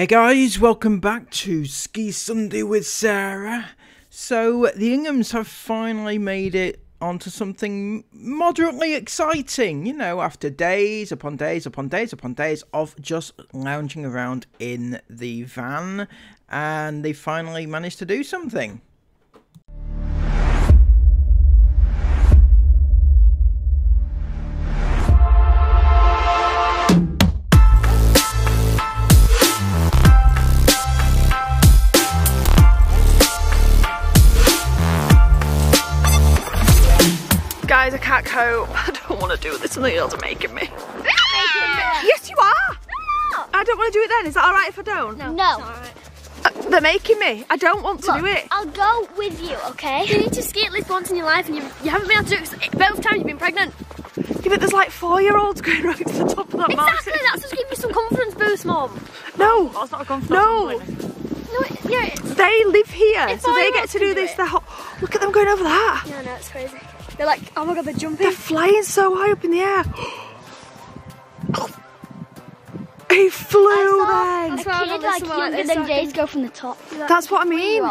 Hey guys, welcome back to Ski Sunday with Sarah. So, the Inghams have finally made it onto something moderately exciting, you know, after days upon days upon days upon days of just lounging around in the van, and they finally managed to do something. Guys, I can't cope. I don't want to do this and the girls are making me. yes, you are. I don't want to do it then. Is that all right if I don't? No. No. Uh, they're making me. I don't want to Look, do it. I'll go with you, okay? You need to ski at least once in your life and you, you haven't been able to do it 'cause both times you've been pregnant. Yeah, but there's like four-year-olds going right to the top of that Exactly, mountain. that's just giving you some confidence boost, Mum. No, That's not a confidence. no. No, it, yeah, it's, They live here, so they get to do do this. it. The whole. Look at them going over that. no, no, it's crazy. They're like, oh my god, they're jumping. They're flying so high up in the air. He flew then. A That's why I kid like listen like than so Jays go from the top. That's what I mean.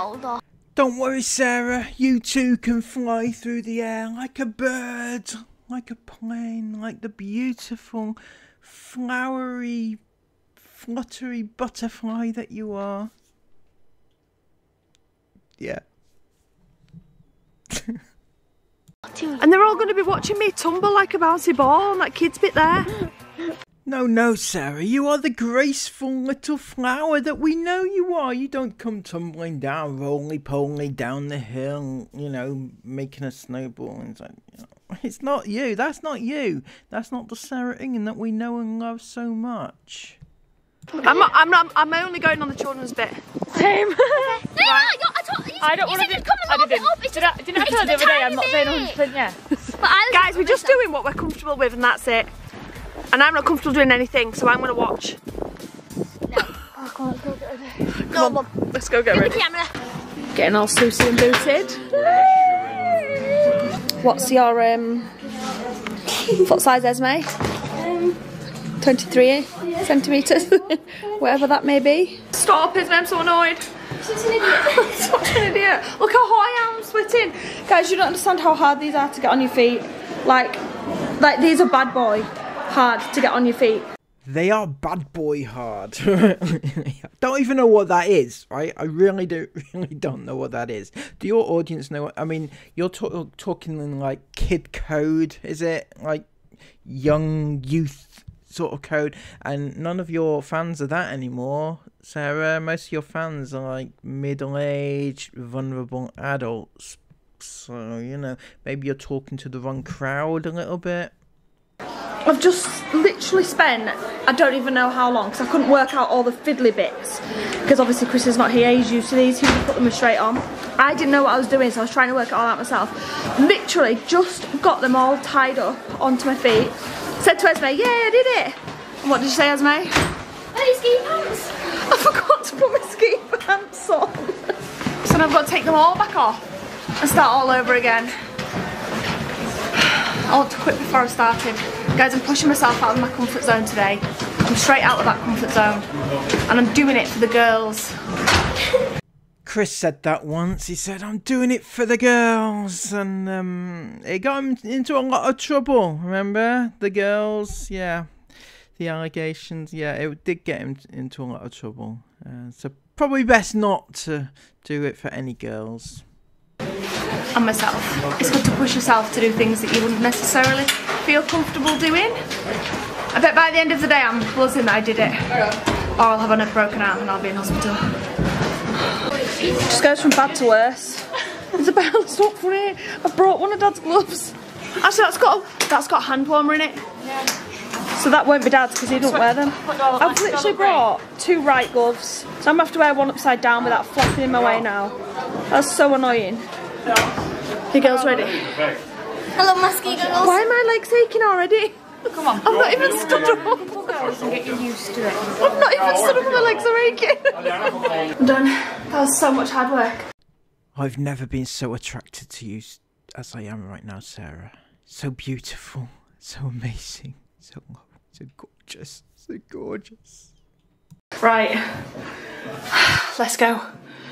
Don't worry, Sarah, you too can fly through the air like a bird, like a plane, like the beautiful, flowery, fluttery butterfly that you are. Yeah. And they're all going to be watching me tumble like a bouncy ball on that kid's bit there. No, no, Sarah, you are the graceful little flower that we know you are. You don't come tumbling down, roly poly down the hill, you know, making a snowball. And it's, like, you know, it's not you. That's not you. That's not the Sarah Ingham that we know and love so much. I'm not, I'm not, I'm only going on the children's bit. Same. No, no, no, I told you. I don't want to do. just come and I didn't. up. It's Did I, didn't I tell you the other day? I'm not saying 100. percent Yeah. But I Guys, we're just doing what we're comfortable with and that's it. And I'm not comfortable doing anything, so I'm going to watch. Oh, come on, let's go get ready. Come on, let's go get ready. camera. Getting all Susie and booted. What's your um, foot size, Esme? 23 centimetres, whatever that may be. Stop, Esme, I'm so annoyed. She's an idiot. Such an idiot. Look how high I am I'm sweating. Guys, you don't understand how hard these are to get on your feet. Like, like these are bad boy hard to get on your feet. They are bad boy hard. don't even know what that is, right? I really do, really don't know what that is. Do your audience know? I mean, you're talk- talking in like kid code, is it? Like young youth sort of code, and none of your fans are that anymore, Sarah. Most of your fans are like middle-aged, vulnerable adults. So you know, maybe you're talking to the wrong crowd a little bit. I've just literally spent, I don't even know how long, because I couldn't work out all the fiddly bits. Because obviously Chris is not here, he's used to these, he would put them straight on. I didn't know what I was doing, so I was trying to work it all out myself. Literally just got them all tied up onto my feet. Said to Esme, yeah, I did it. And what did you say, Esme? I Hey, ski pants. forgot to put my ski pants on. so now I've got to take them all back off and start all over again. I want to quit before I started. Guys, I'm pushing myself out of my comfort zone today. I'm straight out of that comfort zone. And I'm doing it for the girls. Chris said that once. He said, "I'm doing it for the girls," and um, it got him into a lot of trouble. Remember the girls? Yeah, the allegations. Yeah, it did get him into a lot of trouble. Uh, so probably best not to do it for any girls. And myself. It's good to push yourself to do things that you wouldn't necessarily feel comfortable doing. I bet by the end of the day I'm buzzing that I did it. Or I'll have a broken arm and I'll be in hospital. Just goes from bad to worse. Isabelle, it's for funny. I brought one of Dad's gloves. Actually, that's got a, that's got a hand warmer in it. So that won't be Dad's because he doesn't wear them. I've literally brought two right gloves, so I'm gonna have to wear one upside down without flopping in my way now. That's so annoying. You girls ready? Hello, musky ski goggles. Why are my legs aching already? Come on. I'm not even stood up. Get you used to it. I'm not even stood up and my legs are aching. I'm done. That was so much hard work. I've never been so attracted to you as I am right now, Sarah. So beautiful, so amazing, so so gorgeous, so gorgeous. Right. Let's go.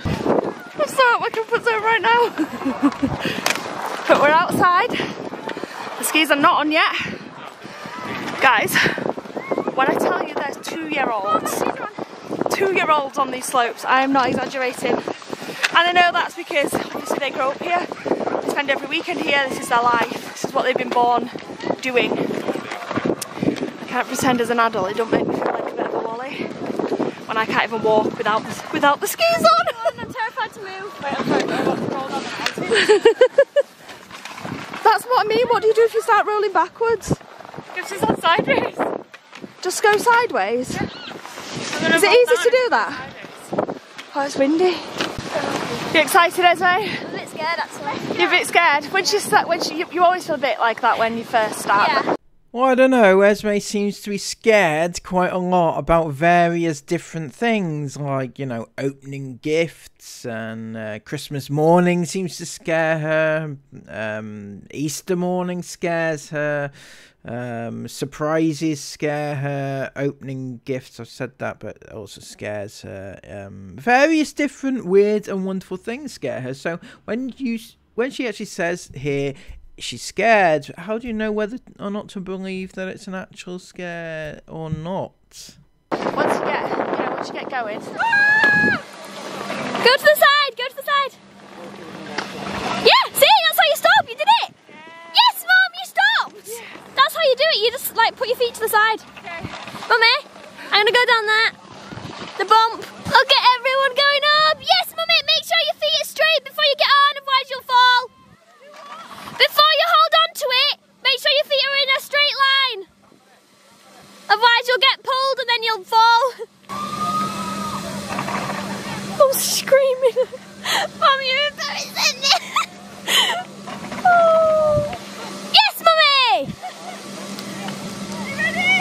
I'm so at my comfort zone right now. but we're outside. The skis are not on yet. Guys, when I tell you there's two year olds, two year olds on these slopes, I am not exaggerating. And I know that's because obviously they grow up here, they spend every weekend here, this is their life, this is what they've been born doing. I can't pretend as an adult, it don't make me feel like a bit of a lolly when I can't even walk without the, without the skis on. I'm terrified to move. Wait, I'm sorry, I want to roll down the That's what I mean, what do you do if you start rolling backwards? If she's on sideways. Just go sideways? Is it easy to do that? Oh, it's windy. You excited, Esme? I'm a bit scared actually. You're a bit scared. When she when she, you, you always feel a bit like that when you first start. Yeah. Well, I don't know. Esme seems to be scared quite a lot about various different things, like, you know, opening gifts and uh, Christmas morning seems to scare her, um, Easter morning scares her, um, surprises scare her, opening gifts, I've said that, but also scares her. Um, various different weird and wonderful things scare her. So when you. When she actually says here, she's scared. How do you know whether or not to believe that it's an actual scare or not? Once you get, you know, once you get going. Go to the side. Go to the side. Yeah. See, that's how you stop. You did it. Yes, mom, you stopped. That's how you do it. You just like put your feet to the side. Mummy, I'm gonna go down that. The bump. Look at everyone going up. Yes, mummy. Make sure your feet are straight before you get on, otherwise you'll fall. Before you hold on to it, make sure your feet are in a straight line. Otherwise you'll get pulled and then you'll fall. I'm screaming. Mum, you're embarrassing me. oh. Yes, mummy.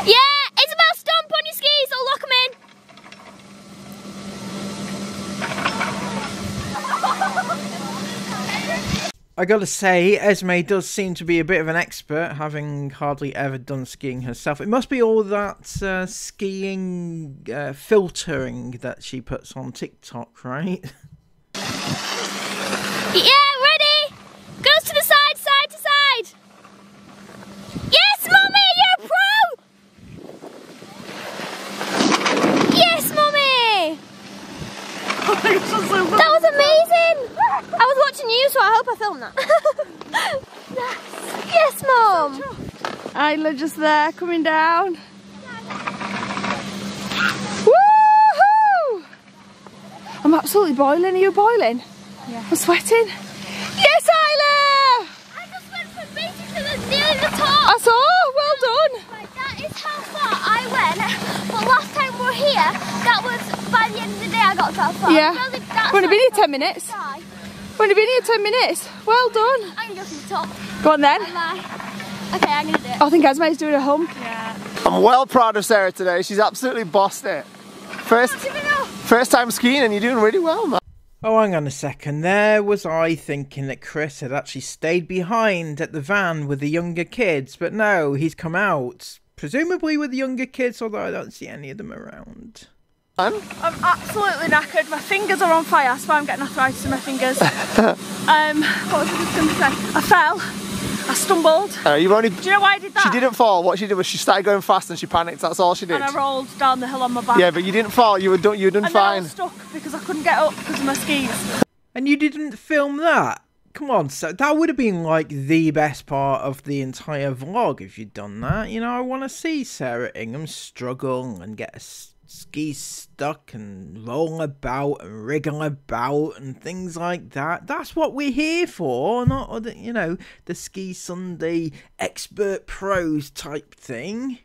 Yeah, Isabelle, stomp on your skis or lock them in. I gotta say, Esme does seem to be a bit of an expert, having hardly ever done skiing herself. It must be all that uh, skiing uh, filtering that she puts on TikTok, right? Yeah, ready? Goes to the side, side to side. Yes, mummy, you're a pro. Yes, mummy. That was amazing. I was watching you, so I hope I filmed that. yes, mum. Isla just there, coming down. Woohoo! I'm absolutely boiling. Are you boiling? Yeah. I'm sweating. Yes, Isla! I just went from basically the, nearly the top. I saw. Well done. Right, that is how far I went. But last time we were here, that was by the end of the day I got that far. Yeah. Really, that's We've only been here 10 minutes. Try. We've only been here 10 minutes. Well done. I'm gonna go to the top. Go on then. Am I? Okay, I'm gonna do it. I think Esme's doing a hump. I'm well proud of Sarah today. She's absolutely bossed it. First, first time skiing and you're doing really well, man. Oh, hang on a second. There was I thinking that Chris had actually stayed behind at the van with the younger kids, but no, he's come out, presumably with younger kids, although I don't see any of them around. I'm absolutely knackered. My fingers are on fire. That's why I'm getting arthritis in my fingers. um, what was I just going to say? I fell. I stumbled. Uh, you've only. Do you know why I did that? She didn't fall. What she did was she started going fast and she panicked. That's all she did. And I rolled down the hill on my back. Yeah, but you didn't fall. You were done. You were done and then I fine. was stuck because I couldn't get up because of my skis. And you didn't film that? Come on, so that would have been like the best part of the entire vlog if you'd done that. You know, I want to see Sarah Ingham struggle and get a ski stuck and roll about and wriggle about and things like that. That's what we're here for, not you know, the Ski Sunday expert pros type thing.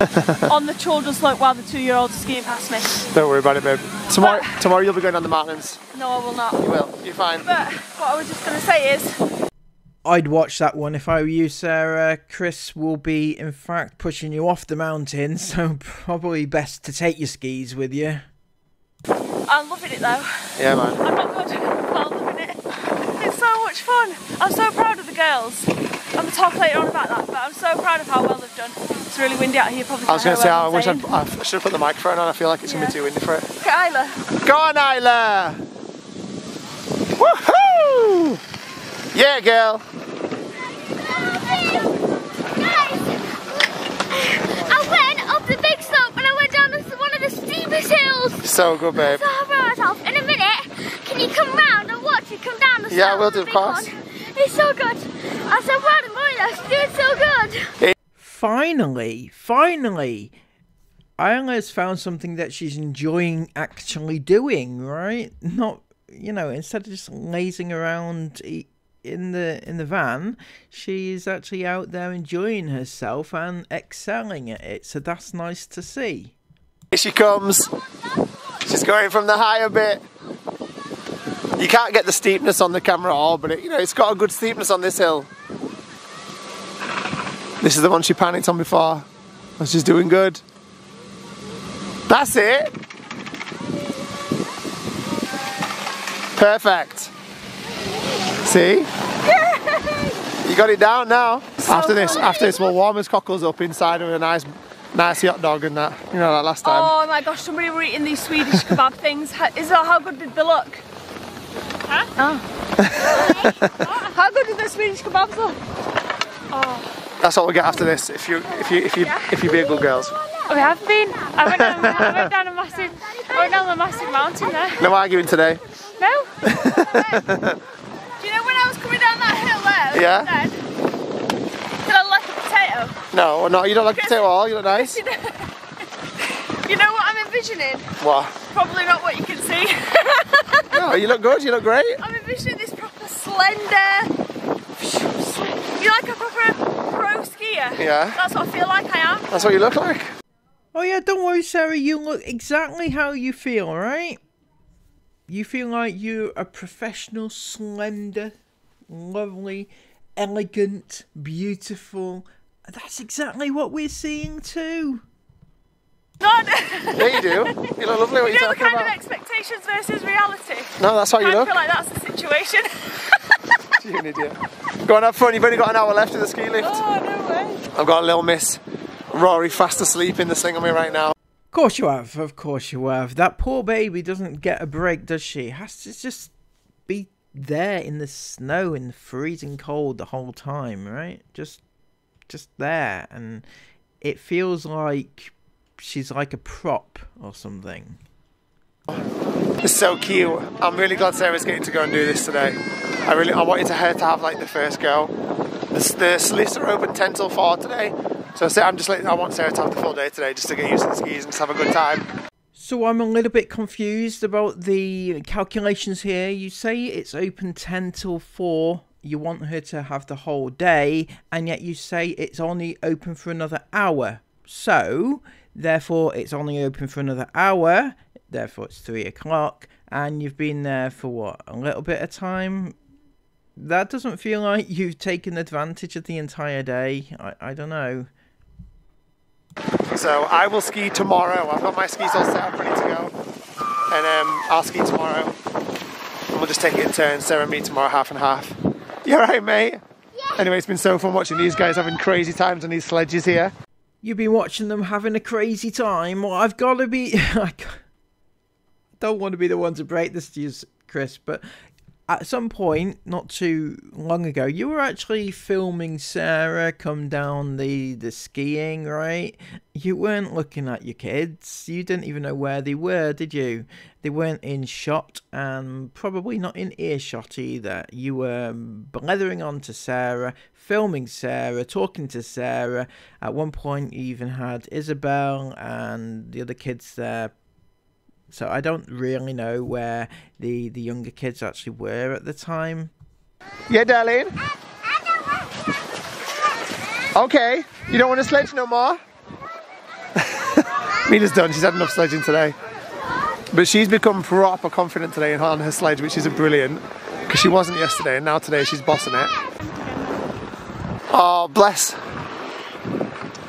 on the children's slope while the two-year-olds are skiing past me. Don't worry about it, babe. Tomorrow, tomorrow you'll be going down the mountains. No, I will not. You will. You're fine. But what I was just going to say is, I'd watch that one if I were you, Sarah. Chris will be, in fact, pushing you off the mountain, so probably best to take your skis with you. I'm loving it though. Yeah, man. I'm not good, but I'm loving it. It's so much fun. I'm so proud of the girls. I'm gonna talk later on about that, but I'm so proud of how well they've done. It's really windy out here, probably. I was going to say, I what wish I'm I'd, I should have put the microphone on. I feel like it's going to be too windy for it. saying. Look at Isla. Go on, Isla! Woohoo! Yeah, girl. I went up the big slope and I went down this, one of the steepest hills. So good, babe. So I thought myself, in a minute, can you come round and watch me come down the slope? Yeah, I will do, the of course. one? It's so good. I'm so proud of Moira. She did so good. Finally, finally, Isla's found something that she's enjoying actually doing, right? Not, you know, instead of just lazing around in the in the van, she's actually out there enjoying herself and excelling at it. So that's nice to see. Here she comes. She's going from the higher bit. You can't get the steepness on the camera at all, but it, you know it's got a good steepness on this hill. This is the one she panicked on before. And she's doing good. That's it. Perfect. See? You got it down now. after this, after this, we'll warm his cockles up inside of a nice, nice hot dog and that. You know, that last time. Oh my gosh, somebody were eating these Swedish kebab things. How- Is that how good did they look? Huh? Oh. how good did the Swedish kebabs look? Oh. That's what we get after this. If you if you if you if you be a good girls. We have been. I went down, I went down a massive, I went down a massive mountain there. No arguing today. No. Do you know when I was coming down that hill there? Yeah. Did I like a potato? No, no, you don't like a potato at all. You look nice. You know, you know what I'm envisioning? What? Probably not what you can see. No, you look good. You look great. I'm envisioning this proper slender. You're like a proper pro. Yeah. That's what I feel like I am. That's what you look like. Oh yeah, don't worry, Sarah. You look exactly how you feel, right? You feel like you're a professional, slender, lovely, elegant, beautiful. That's exactly what we're seeing too. Not. Yeah, you do. You look lovely. What you you know the talking kind about? of expectations versus reality. No, that's how you I look. feel like that's the situation. You're an idiot. Go on, have fun. You've only got an hour left of the ski lift. oh no way. I've got a little miss. Rory fast asleep in the thing on me right now. Of course you have. Of course you have. That poor baby doesn't get a break, does she? Has to just be there in the snow in the freezing cold the whole time, right? Just, just there, and it feels like she's like a prop or something. It's so cute. I'm really glad Sarah's getting to go and do this today. I really, I wanted her to have like the first go. The, the slits are open 10 till 4 today. So I'm just like, I want Sarah to have the full day today just to get used to the skis and just have a good time. So I'm a little bit confused about the calculations here. You say it's open 10 till 4. You want her to have the whole day, and yet you say it's only open for another hour. So, therefore, it's only open for another hour. Therefore, it's 3 o'clock, and you've been there for what? A little bit of time? That doesn't feel like you've taken advantage of the entire day. I, I don't know. So I will ski tomorrow. I've got my skis all set up, ready to go. And um, I'll ski tomorrow. And we'll just take it in turns. Sarah and me tomorrow, half and half. You alright, mate? Yeah. Anyway, it's been so fun watching these guys having crazy times on these sledges here. You've been watching them having a crazy time. Well, I've got to be. I don't want to be the one to break this to you, Chris, but at some point, not too long ago, you were actually filming Sarah come down the, the skiing, right? You weren't looking at your kids. You didn't even know where they were, did you? They weren't in shot and probably not in earshot either. You were blethering on to Sarah, filming Sarah, talking to Sarah. At one point, you even had Isabelle and the other kids there so I don't really know where the the younger kids actually were at the time. Yeah, darling? Okay. You don't want to sledge no more? Mina's done. She's had enough sledging today. But she's become proper confident today on her sledge, which is brilliant. Because she wasn't yesterday, and now today she's bossing it. Oh, bless.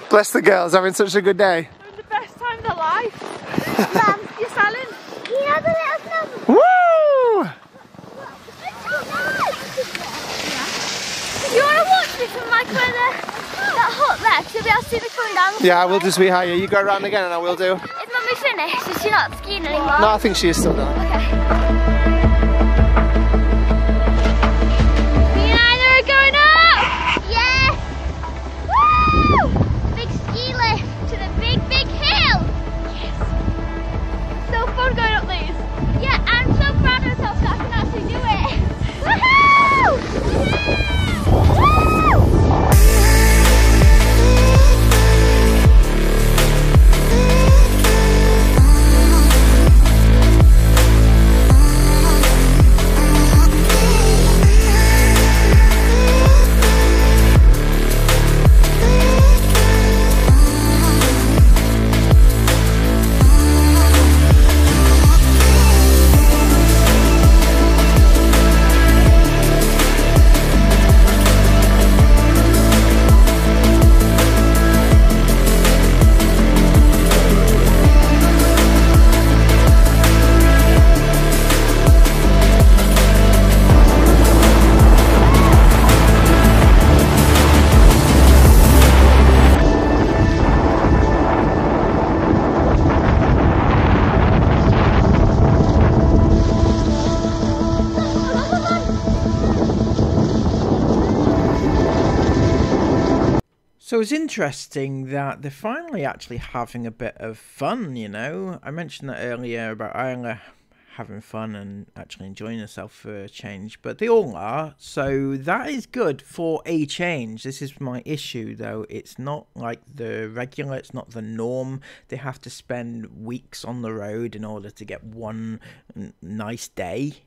Bless the girls, having such a good day. The best time of their life. Mum, You're Woo! You want to watch from that? She'll be. Yeah, we'll just be higher. You go around again and I will do. Is Mummy finished? Is she not skiing anymore? No, I think she is still done. Okay. So it's interesting that they're finally actually having a bit of fun, you know. I mentioned that earlier about Isla having fun and actually enjoying herself for a change, but they all are, so that is good for a change. This is my issue though, it's not like the regular, it's not the norm. They have to spend weeks on the road in order to get one nice day.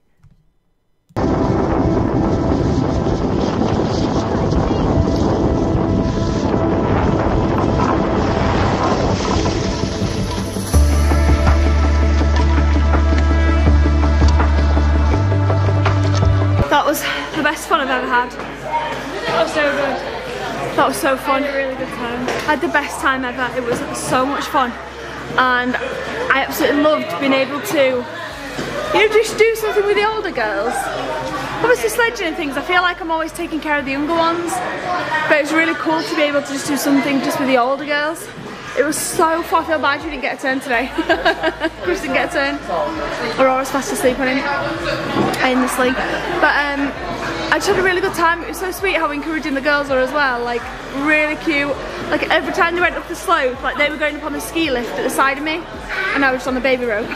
Had. That was so good. That was so fun. I had a really good time. I had the best time ever. It was so much fun. And I absolutely loved being able to, you know, just do something with the older girls. Obviously sledging and things, I feel like I'm always taking care of the younger ones. But it was really cool to be able to just do something just with the older girls. It was so fun. I feel bad you didn't get a turn today. Chris didn't get a turn. Aurora's fast asleep on him. In the sling. But um, I just had a really good time. It was so sweet how encouraging the girls were as well. Like really cute. Like every time they went up the slope, like they were going up on the ski lift at the side of me, and I was just on the baby rope.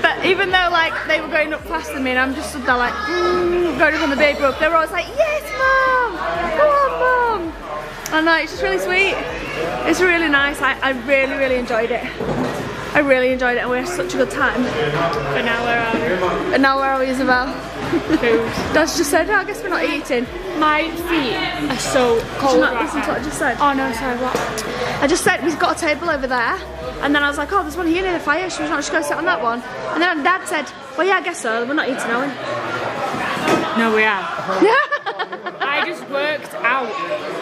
but even though like they were going up faster than me, and I'm just stood there like mm, going up on the baby rope, they were always like, "Yes, mom! Go on, mom!" And like, it's just really sweet. It's really nice. I, I really, really enjoyed it. I really enjoyed it, and we had such a good time. But now where are we? And now where are we, Isabelle? Dad's just said, oh, I guess we're not eating. My feet are so Did cold you not right listen to what I just said? Oh no, sorry, what? I just said we've got a table over there, and then I was like, oh, there's one here near the fire. Should we not just go sit on that one? And then Dad said, well, yeah, I guess so. We're not eating, are we? No, we are. I just worked out.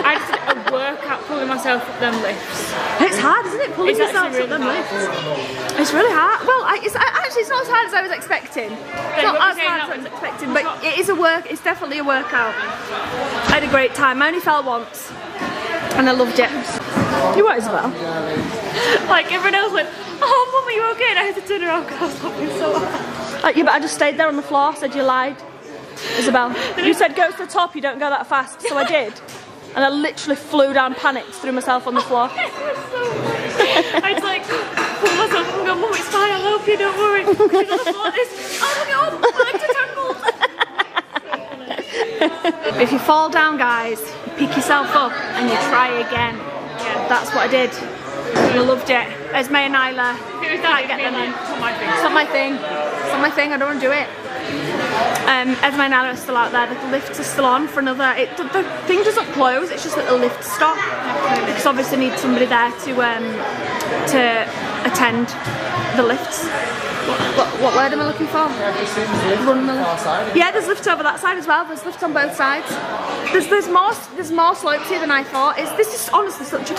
I just did a workout pulling myself up them lifts. It's hard, isn't it? Pulling It's yourself actually up them really lifts. It's really hard. Well, I, it's, I- actually, it's not as hard as I was expecting. It's not as hard as I was expecting, but it is a work. It's definitely a workout. I had a great time. I only fell once, and I loved it. You what, Isabelle? Like everyone else went, oh mum, are you okay? And I had to turn around because I was laughing so hard. Uh, yeah, but I just stayed there on the floor. Said you lied, Isabelle. You said go to the top. You don't go that fast. So I did, and I literally flew down, panicked, threw myself on the floor. I was like, pull myself up and go, mum, it's fine, I'll help you, don't worry. She's on the floor like this. Oh, look at all my legs are tangled. If you fall down, guys, you pick yourself up and you try again. Yeah, that's what I did. I loved it. Esme and Nyla. It was Can't that, get me them in. you, it's not my thing. It's not my thing. It's not my thing. I don't want to do it. Um, Nyla are still out there. The lifts are still on for another. It, the, the thing doesn't close. It's just that the lift stop because obviously need somebody there to um, to attend the lifts. What, what, what word am I looking for? Run the lift. Yeah, there's lifts over that side as well. There's lifts on both sides. There's there's more there's more slopes here than I thought. It's, this is honestly such a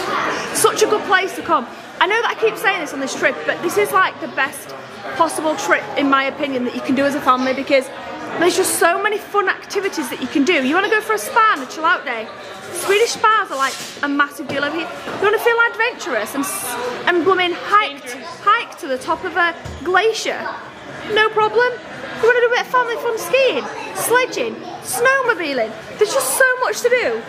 such a good place to come. I know that I keep saying this on this trip, but this is like the best possible trip in my opinion that you can do as a family because There's just so many fun activities that you can do. You want to go for a spa and a chill out day? Swedish spas are like a massive deal over here. You want to feel adventurous and s- and blooming hike hike to the top of a glacier? No problem. You want to do a bit of family fun skiing, sledging, snowmobiling? There's just so much to do.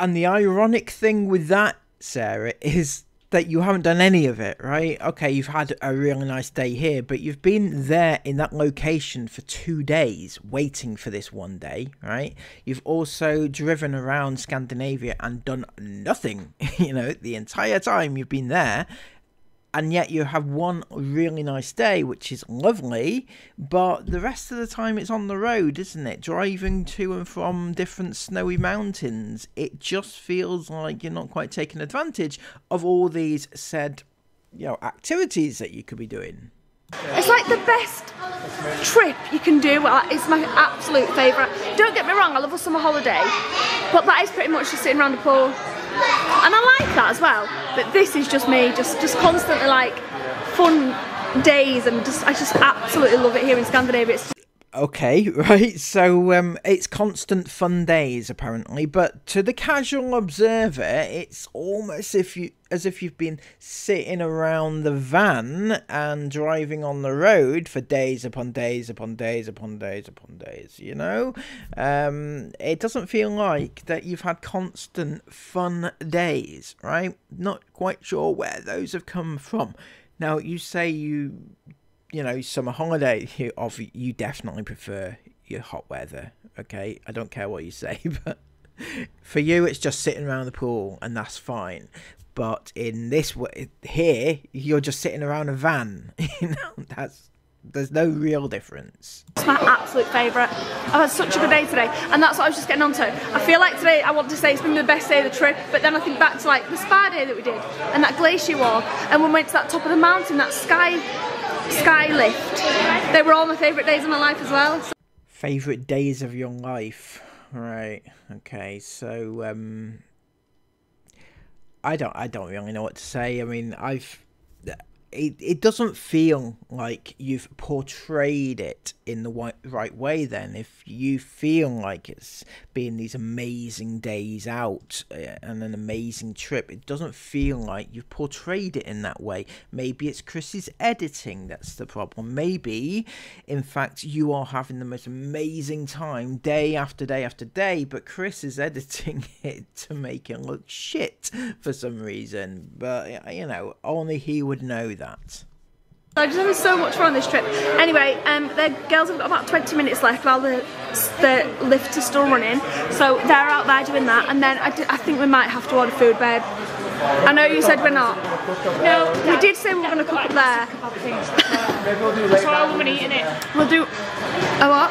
And the ironic thing with that, Sarah, is that you haven't done any of it, right? Okay, you've had a really nice day here, but you've been there in that location for two days waiting for this one day, right? You've also driven around Scandinavia and done nothing, you know, the entire time you've been there. And yet you have one really nice day, which is lovely, but the rest of the time it's on the road, isn't it? Driving to and from different snowy mountains. It just feels like you're not quite taking advantage of all these said, you know, activities that you could be doing. It's like the best trip you can do. Uh, well, It's my absolute favourite. Don't get me wrong, I love a summer holiday, but that is pretty much just sitting around the pool. And I like that as well. But this is just me, just just constantly like fun days and just I just absolutely love it here in Scandinavia. It's Okay, right. So um, it's constant fun days apparently, but to the casual observer, it's almost if you as if you've been sitting around the van and driving on the road for days upon days upon days upon days upon days. You know, um, it doesn't feel like that you've had constant fun days, right? Not quite sure where those have come from. Now you say you you know, summer holiday, you, of you definitely prefer your hot weather. Okay, I don't care what you say, but for you, it's just sitting around the pool, and that's fine. But in this way, here, you're just sitting around a van. You know, that's there's no real difference. It's my absolute favourite. I've had such a good day today, and that's what I was just getting onto. I feel like today I want to say it's been the best day of the trip, but then I think back to like the spa day that we did, and that glacier walk, and when we went to that top of the mountain, that sky sky lift. They were all my favourite days of my life as well. So Favorite days of your life, right? Okay, so um, I don't, I don't really know what to say. I mean, I've it, it doesn't feel like you've portrayed it in the right way then. If you feel like it's been these amazing days out uh, and an amazing trip it doesn't feel like you've portrayed it in that way. Maybe it's chris's editing that's the problem. Maybe in fact you are having the most amazing time day after day after day but chris is editing it to make it look shit for some reason. But you know only he would know that I just having so much fun on this trip. Anyway, um, the girls have got about 20 minutes left while the the lift is still running, so they're out there doing that. And then I, d- I think we might have to order food, babe. I know you said we're not. No, we did say we were going to cook up there. That's why I haven't eating it. We'll do a what?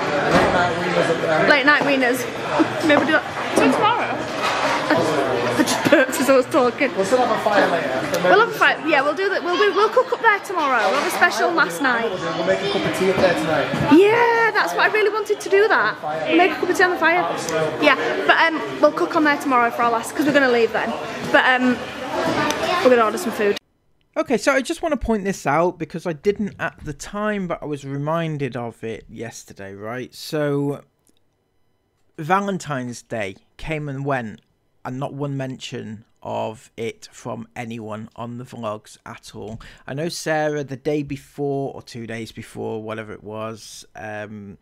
Late night wieners. Maybe we'll do that. So tomorrow. I as I was talking. We'll still have a fire later. We'll have a fight. Yeah, we'll do that. We'll do. We'll cook up there tomorrow. We'll have a special last night. We'll make a cup of tea up there tonight. Yeah, that's what I really wanted to do. That make a cup of tea on the fire. Yeah, but um, we'll cook on there tomorrow for our last because we're gonna leave then. But um, we're gonna order some food. Okay, so I just want to point this out because I didn't at the time, but I was reminded of it yesterday, right? So, Valentine's Day came and went, and not one mention of it from anyone on the vlogs at all. I know Sarah, the day before or two days before, whatever it was, um,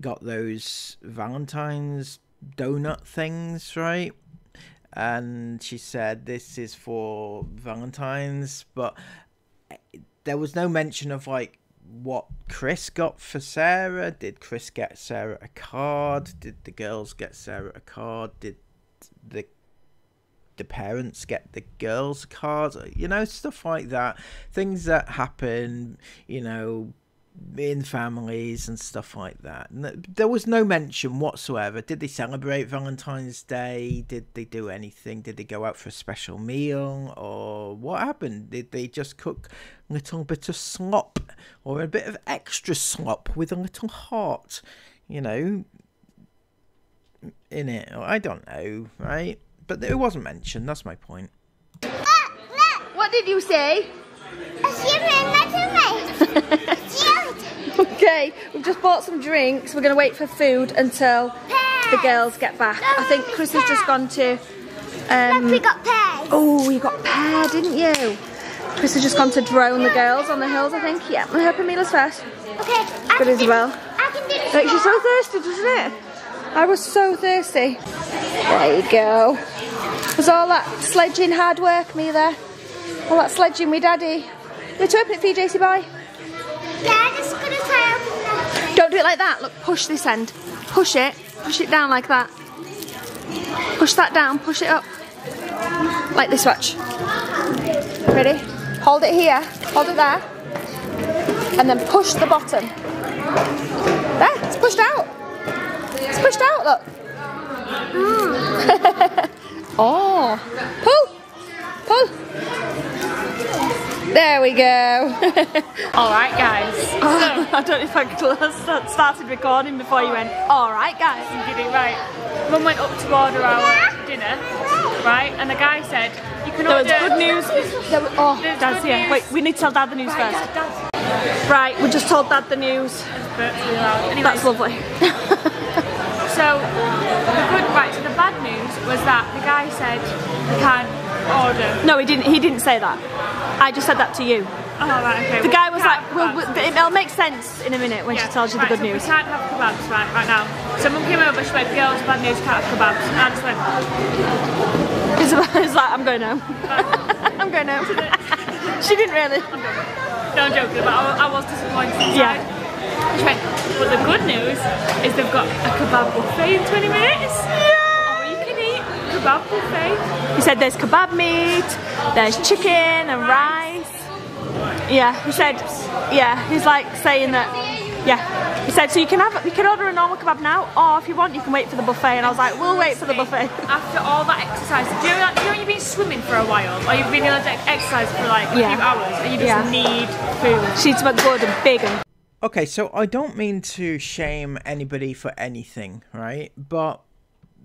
got those Valentine's donut things, right? and she said this is for Valentine's, but there was no mention of like what Chris got for Sarah. Did Chris get Sarah a card? Did the girls get Sarah a card? Did the the parents get the girls cards? You know, stuff like that. Things that happen, you know, in families and stuff like that. There was no mention whatsoever. Did they celebrate Valentine's Day? Did they do anything? Did they go out for a special meal? Or what happened? Did they just cook a little bit of slop or a bit of extra slop with a little heart, you know, in it? I don't know, right? But it wasn't mentioned. That's my point. What did you say? A human, not a mice. Cute. Okay. We've just bought some drinks. We're going to wait for food until the girls get back. I think Chris has just gone to. Um, we got pears. oh, you got pear, didn't you? Chris has just gone to drone the girls on the hills, I think. Yeah, I hope Amila's first. Okay. Good as well. Isabelle. I can do this. Makes you so thirsty, doesn't it? I was so thirsty. There you go. Was all that sledging hard work, me there? All that sledging with Daddy. You to open it for you, JC boy? Yeah, I'm just gonna try. Don't do it like that. Look, push this end. Push it. Push it down like that. Push that down. Push it up. Like this much. Ready? Hold it here. Hold it there. And then push the bottom. There, it's pushed out. It's pushed out, look. oh. Pull. Pull. There we go. Alright guys. Oh, I don't know if I could have started recording before you went, alright guys. You did it right. Mum went up to order our dinner, right? And the guy said, you can There was good news. There was, oh, There's Dad's here. news. Wait, we need to tell Dad the news Right, first. Dad. Right, we just told Dad the news. But it's really loud. Anyways, That's lovely. So the good right, so the bad news was that the guy said we can't order. no, he didn't. He didn't say that. I just said that to you. Oh right, okay. The well, guy was like, well, well, it'll make sense in a minute when she tells you the good so news. We can't have kebabs right, right now. So mum came over, she went, girls, bad news, can't have kebabs. And I just went, It's like, I'm going home. Oh. I'm going home. she didn't really. no, I'm joking, but I, I was disappointed inside. Yeah. She went, but the good news is they've got a kebab buffet in 20 minutes. Yeah! Or you can eat kebab buffet. He said there's kebab meat, there's chicken and rice. Yeah, he said, yeah, he's like saying that, yeah. He said, so you can have, you can order a normal kebab now, or if you want, you can wait for the buffet. And I was like, we'll wait for the buffet. After all that exercise, do you, know, do you know when you've been swimming for a while, or you've been able to exercise for like a Yeah. few hours, and you just Yeah. need food? She needs to look good and big and Okay, so I don't mean to shame anybody for anything, right? But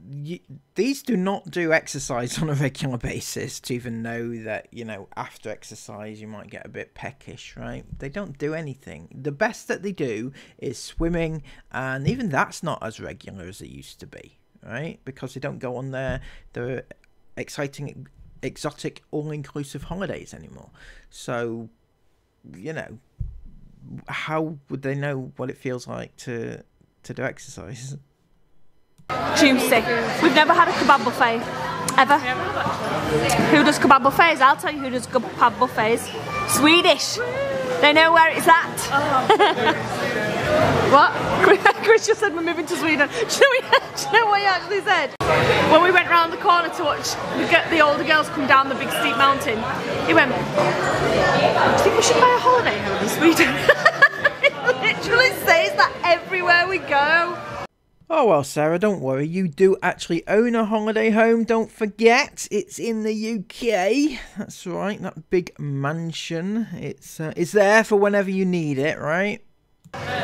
y these do not do exercise on a regular basis to even know that, you know, after exercise you might get a bit peckish, right? They don't do anything. The best that they do is swimming, and even that's not as regular as it used to be, right? Because they don't go on their, their exciting, exotic, all inclusive holidays anymore. So, you know, how would they know what it feels like to to do exercise? juicy. We've never had a kebab buffet, ever. Who does kebab buffets? I'll tell you who does kebab buffets. Swedish. They know where it's at. what? Chris just said we're moving to Sweden. Do you, know what, do you know what he actually said? When we went round the corner to watch the, the older girls come down the big steep mountain, he went, Do you think we should buy a holiday home in Sweden? he literally says that everywhere we go. Oh well, Sarah, don't worry. You do actually own a holiday home. Don't forget, it's in the UK. That's right. That big mansion. It's uh, it's there for whenever you need it, right?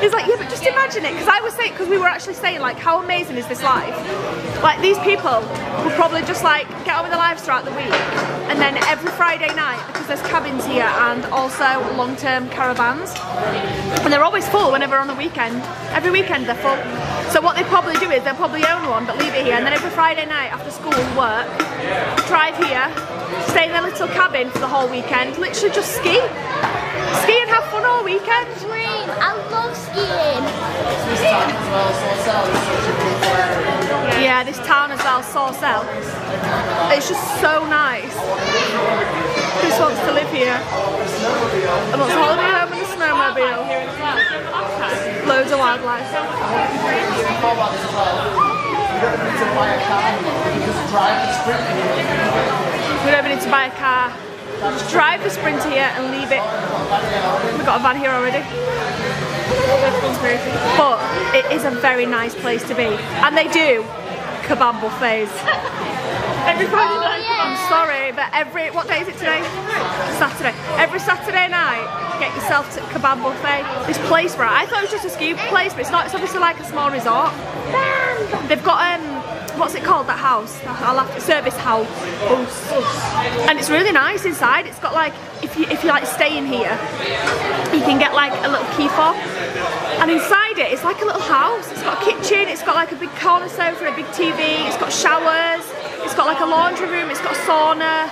He's like, yeah, but just imagine it, because I was saying, because we were actually saying, like, how amazing is this life? Like, these people will probably just like get on with their lives throughout the week, and then every Friday night, because there's cabins here and also long-term caravans, and they're always full whenever on the weekend. Every weekend they're full. So what they probably do is they'll probably own one, but leave it here, and then every Friday night after school work, drive here, stay in their little cabin for the whole weekend, literally just ski, ski and have fun all weekend. Dream. I love skiing. Yeah, this town as well, Sorsele. It's just so nice. Chris wants to live here. And wants a holiday home and a snowmobile. Here as well. So last time, Loads of wildlife. We don't need to buy a car. Just drive the Sprinter here and leave it. We've got a van here already. But it is a very nice place to be. And they do kebab buffets. Every Friday night Oh, yeah. I'm sorry, but every what day is it today? Saturday. Every Saturday night, get yourself to kebab buffet. This place, right? I thought it was just a ski place, but it's not. It's obviously like a small resort. They've got um, what's it called? That house? I'll have to service house, and it's really nice inside. It's got like if you if you like staying here, you can get like a little key fob. And inside it, it's like a little house. It's got a kitchen, it's got like a big corner sofa, a big TV, it's got showers, it's got like a laundry room, it's got a sauna,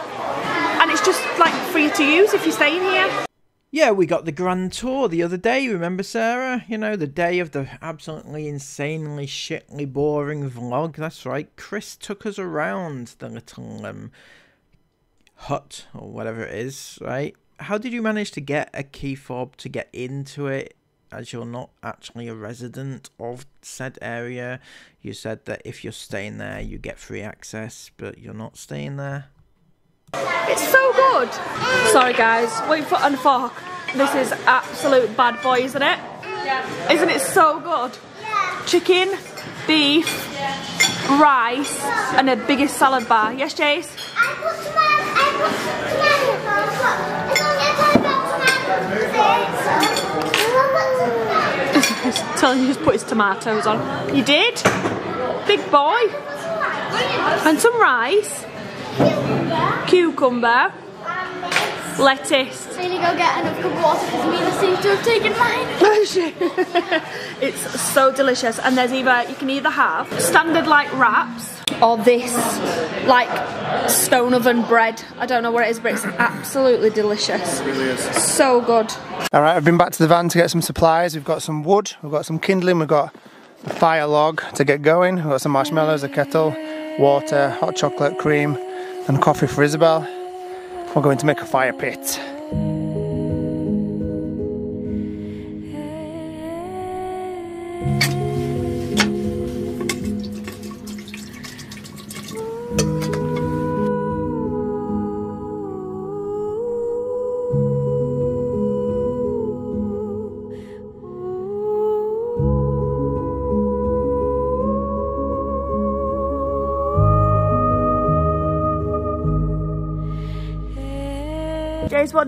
and it's just like free to use if you're staying here. Yeah, we got the grand tour the other day, remember Sarah? You know, the day of the absolutely insanely shitly boring vlog. That's right. Chris took us around the little um hut or whatever it is, right? How did you manage to get a key fob to get into it as you're not actually a resident of said area? You said that if you're staying there, you get free access, but you're not staying there. It's so good. Sorry guys, wait for and fork. This is absolute bad boy, isn't it? Yeah. Isn't it so good? Yeah. Chicken, beef, rice, and a biggest salad bar. Yes, Chase? I put tomato. I put tomato. It's only a tomato. He's telling you just put his tomatoes on. You did? Big boy. And some rice, cucumber, lettuce. Really go get enough cup of water because Mina seems to have taken mine. it's so delicious and there's either you can either have standard like wraps or this like stone oven bread i don't know what it is but it's absolutely delicious so good All right, I've been back to the van to get some supplies. We've got some wood, we've got some kindling, we've got a fire log to get going. We've got some marshmallows, a kettle, water, hot chocolate, cream, and coffee for Isabelle. We're going to make a fire pit.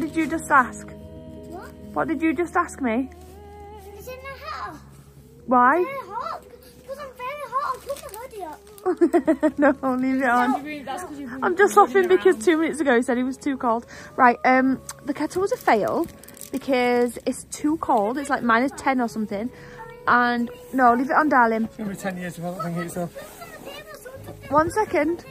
Did you just ask What? what did you just ask me It's in the house. why Very hot. Because I'm very hot. I'll put my hoodie up. no leave it on I'm just laughing because two minutes ago he said he was too cold. Right, um, the kettle was a fail because it's too cold. It's like minus 10 or something. And no, leave it on, darling. It's going to be 10 years before that thing heats up. One second.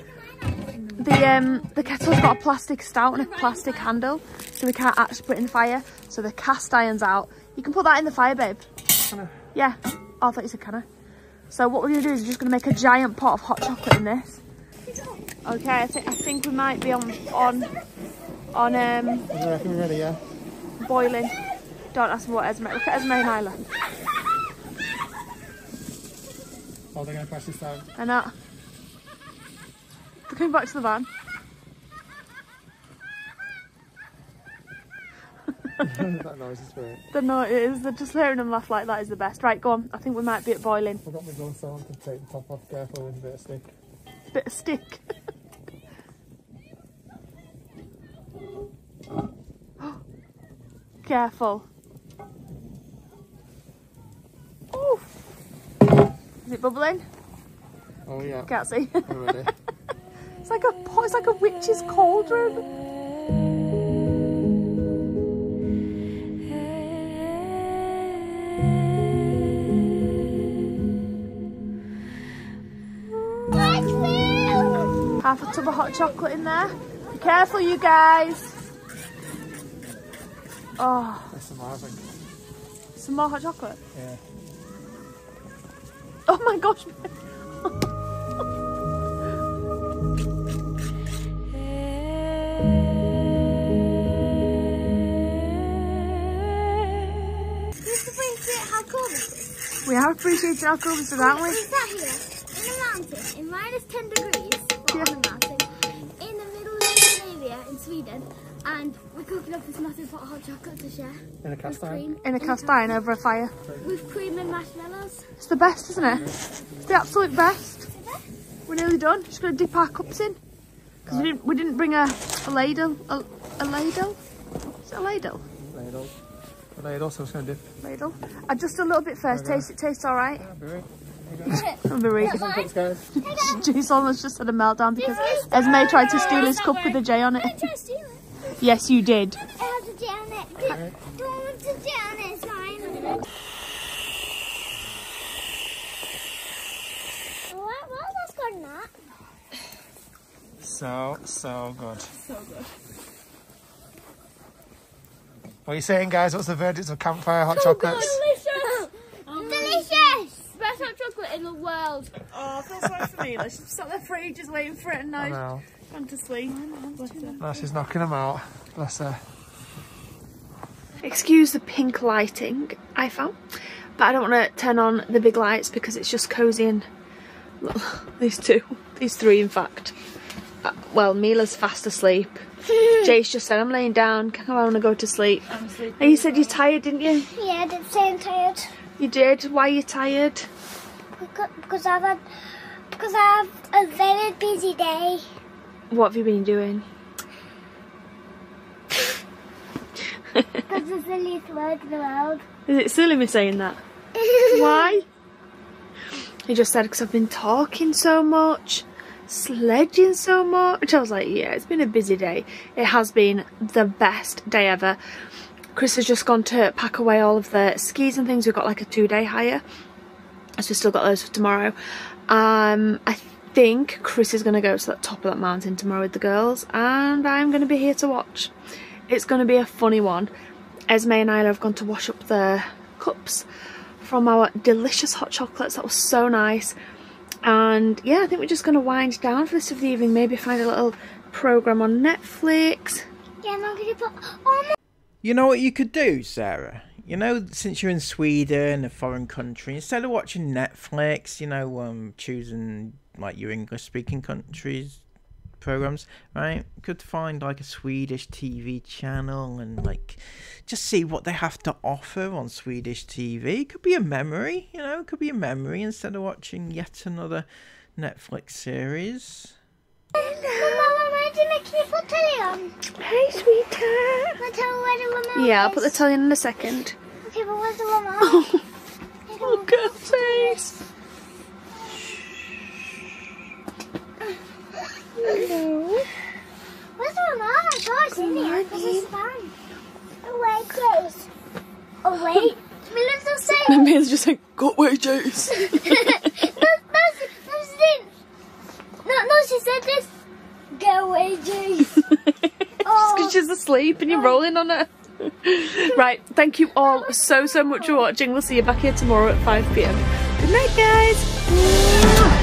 The um the kettle's got a plastic stout and a plastic handle, so we can't actually put it in the fire. So the cast iron's out. You can put that in the fire, babe. Yeah. Oh, I thought you said can I? So what we're gonna do is we're just gonna make a giant pot of hot chocolate in this. Okay, I think I think we might be on on on um I reckon we're ready, yeah? boiling. Don't ask me what Esme. Look at Esme and Isla. Oh, they're going to crash this down. I know. They're going back to the van. that noise is know it is. They're just hearing them laugh like that is the best. Right, go on. I think we might be at boiling. I've got my gun so I can take the top off careful with a bit of stick. Bit of stick. Careful. Oof. Is it bubbling? Oh, yeah. Can't see. It's like a pot. It's like a witch's cauldron. Half a tub of hot chocolate in there. Be careful, you guys. Oh, That's some more, some more hot chocolate. Yeah. Oh my gosh. This is. We are appreciating how cool this is, aren't we? We sat here in a mountain in minus 10 degrees well, on a mountain in the middle of Scandinavia in Sweden and we're cooking up this massive pot of hot chocolate to share. In a cast iron? In a cast iron over a fire. With cream and marshmallows. It's the best, isn't it? It's the absolute best. We're nearly done. Just going to dip our cups in. Because we didn't, we didn't bring a, a ladle. A, a ladle? Is it a ladle? Ladle. A ladle, so I'm just going to dip. Ladle. Uh, just a little bit first. Okay. Taste it tastes alright. Berry. I'm very Thanks, guys. Jace almost just had a meltdown because Esme tried to steal his cup with a J on it. I tried to steal it. Yes, you did. It has a J on it. The the one with the J on it is mine. What, what was going? So, so good. So good. What are you saying, guys? What's the verdict of campfire hot chocolates? Delicious! Delicious! Best hot chocolate in the world. Oh, I feel sorry for me. Like, she's sat there for ages waiting for it and now know. she's gone to sleep. Bless her. No, she's knocking them out. Bless her. Excuse the pink lighting I found, but I don't want to turn on the big lights because it's just cozy and look, these two, these three in fact. Uh, well, Mila's fast asleep. Jace just said, I'm laying down, I want to go to sleep. And you said you're tired, didn't you? Yeah, I did say I'm tired. You did? Why are you tired? Because, because I've had, because I have a very busy day. What have you been doing? That's the silliest word in the world. Is it silly me saying that? Why? He just said because I've been talking so much, sledging so much. I was like, yeah, it's been a busy day. It has been the best day ever. Chris has just gone to pack away all of the skis and things. We've got like a two day hire. So we've still got those for tomorrow. Um, I think Chris is going to go to the top of that mountain tomorrow with the girls. And I'm going to be here to watch. It's going to be a funny one. Esme and Isla have gone to wash up the cups from our delicious hot chocolates. That was so nice. And yeah, I think we're just going to wind down for this of the evening. Maybe find a little program on Netflix. Yeah, I'm going to put all my You know what you could do, Sarah? You know, since you're in Sweden, a foreign country, instead of watching Netflix, you know, um, choosing like your English speaking countries programs, right? Could find like a Swedish TV channel and like just see what they have to offer on Swedish TV. Could be a memory, you know, could be a memory instead of watching yet another Netflix series. Mama, where did I keep put telly on? Hey, sweetheart. Can I tell where the remote Yeah, I'll put the telly in in a second. Okay, but where's the remote? Look at her face. Where's the remote? I thought it's in it's fine. Oh, wait, Grace. Oh, wait. Mila's not saying. Mia's just like, go away, Jace. no, no, she, no, she didn't. No, no, she said this. Go away, Jace. oh, Because she's asleep and you're oh. rolling on her. right, thank you all so, so much for watching. We'll see you back here tomorrow at 5pm. Good night, guys.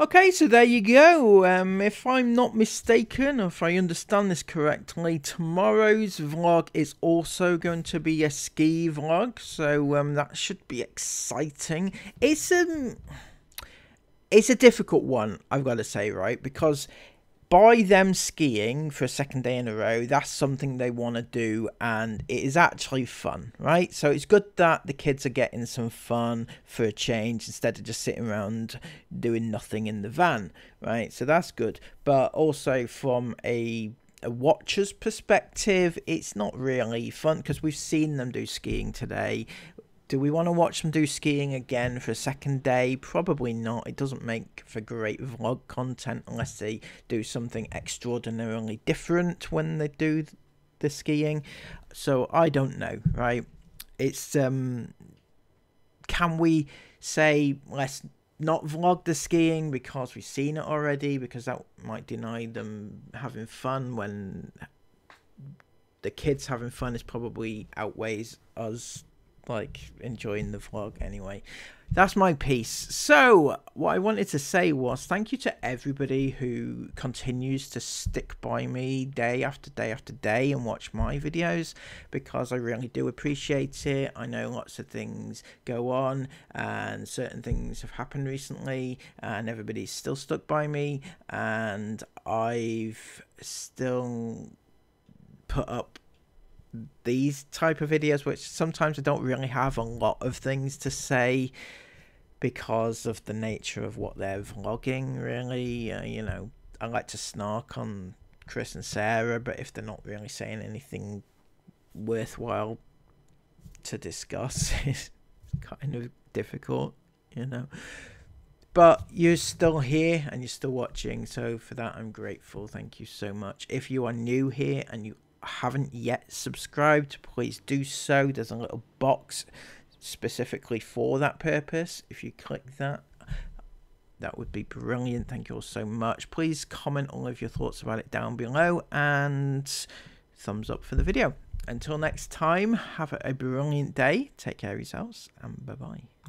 Okay, so there you go. Um, if I'm not mistaken, if I understand this correctly, tomorrow's vlog is also going to be a ski vlog, so um, that should be exciting. It's um, it's a difficult one, I've got to say, right? Because by them skiing for a second day in a row, that's something they want to do, and it is actually fun, right? So it's good that the kids are getting some fun for a change instead of just sitting around doing nothing in the van, right? So that's good. But also from a a watcher's perspective, it's not really fun because we've seen them do skiing today. Do we want to watch them do skiing again for a second day? Probably not. It doesn't make for great vlog content unless they do something extraordinarily different when they do the skiing. So I don't know, right? It's um can we say let's not vlog the skiing because we've seen it already because that might deny them having fun when the kids having fun is probably outweighs us like enjoying the vlog anyway. That's my piece. So what i wanted to say was thank you to everybody who continues to stick by me day after day after day and watch my videos because i really do appreciate it. I know lots of things go on and certain things have happened recently and everybody's still stuck by me and i've still put up these type of videos which sometimes I don't really have a lot of things to say because of the nature of what they're vlogging really uh, you know I like to snark on Chris and Sarah, but if they're not really saying anything worthwhile to discuss, it's kind of difficult, you know. But you're still here and you're still watching, so for that I'm grateful. Thank you so much. If you are new here and you haven't yet subscribed, please do so. There's a little box specifically for that purpose. If you click that, that would be brilliant. Thank you all so much. Please comment all of your thoughts about it down below and thumbs up for the video. Until next time, have a brilliant day. Take care of yourselves and bye bye.